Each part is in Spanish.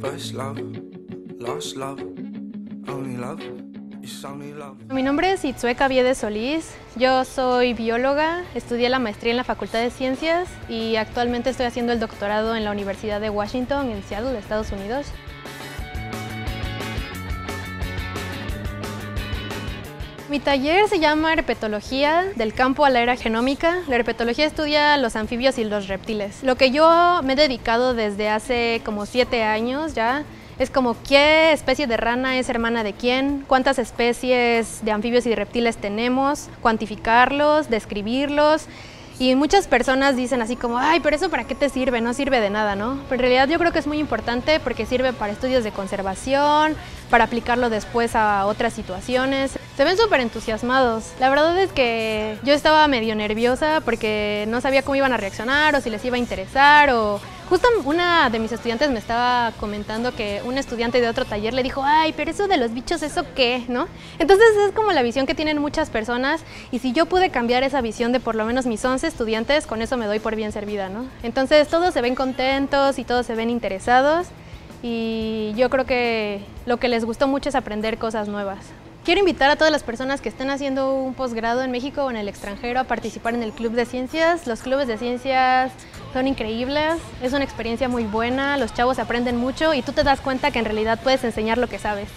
First love, lost love, only love. is only love. Mi nombre es Itzueka Viedes Solís, yo soy bióloga, estudié la maestría en la Facultad de Ciencias y actualmente estoy haciendo el doctorado en la Universidad de Washington en Seattle, Estados Unidos. Mi taller se llama Herpetología del campo a la era genómica. La herpetología estudia los anfibios y los reptiles. Lo que yo me he dedicado desde hace como siete años ya es como qué especie de rana es hermana de quién, cuántas especies de anfibios y de reptiles tenemos, cuantificarlos, describirlos. Y muchas personas dicen así como, ay, pero eso para qué te sirve, no sirve de nada, ¿no? Pero en realidad yo creo que es muy importante porque sirve para estudios de conservación, para aplicarlo después a otras situaciones. Se ven súper entusiasmados. La verdad es que yo estaba medio nerviosa porque no sabía cómo iban a reaccionar o si les iba a interesar o... Justo una de mis estudiantes me estaba comentando que un estudiante de otro taller le dijo, ay, pero eso de los bichos, ¿eso qué? ¿No? Entonces es como la visión que tienen muchas personas y si yo pude cambiar esa visión de por lo menos mis 11 estudiantes, con eso me doy por bien servida, ¿no? Entonces todos se ven contentos y todos se ven interesados y yo creo que lo que les gustó mucho es aprender cosas nuevas. Quiero invitar a todas las personas que estén haciendo un posgrado en México o en el extranjero a participar en el Club de Ciencias. Los clubes de ciencias son increíbles, es una experiencia muy buena, los chavos aprenden mucho y tú te das cuenta que en realidad puedes enseñar lo que sabes.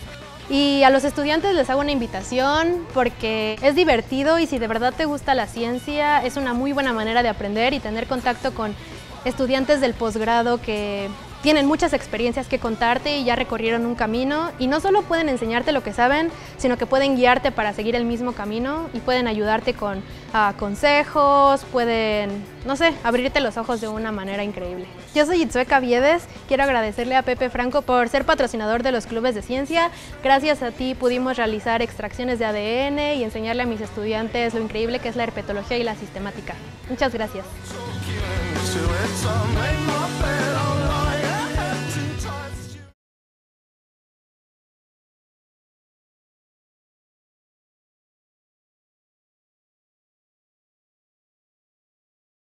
Y a los estudiantes les hago una invitación porque es divertido y si de verdad te gusta la ciencia es una muy buena manera de aprender y tener contacto con estudiantes del posgrado que tienen muchas experiencias que contarte y ya recorrieron un camino y no solo pueden enseñarte lo que saben, sino que pueden guiarte para seguir el mismo camino y pueden ayudarte con ah, consejos, pueden, no sé, abrirte los ojos de una manera increíble. Yo soy Itzueka Viedes, quiero agradecerle a Pepe Franco por ser patrocinador de los clubes de ciencia. Gracias a ti pudimos realizar extracciones de ADN y enseñarle a mis estudiantes lo increíble que es la herpetología y la sistemática. Muchas gracias.